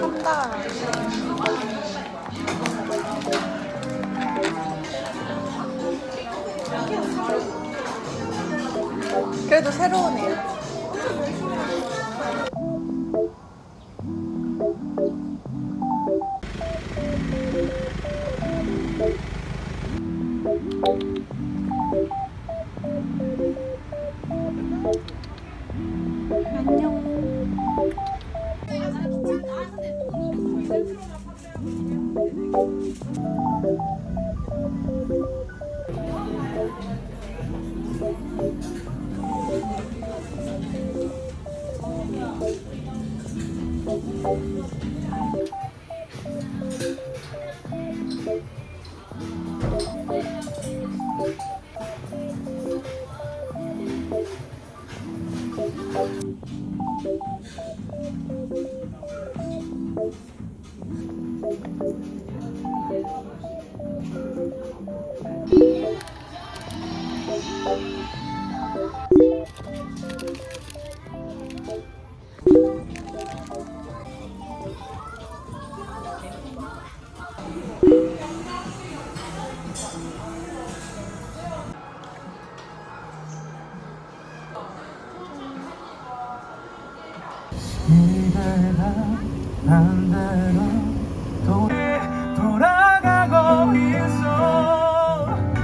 한다. 그래도 새로운 애야.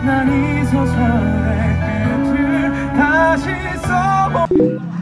난이 소설의 끝을 다시 써보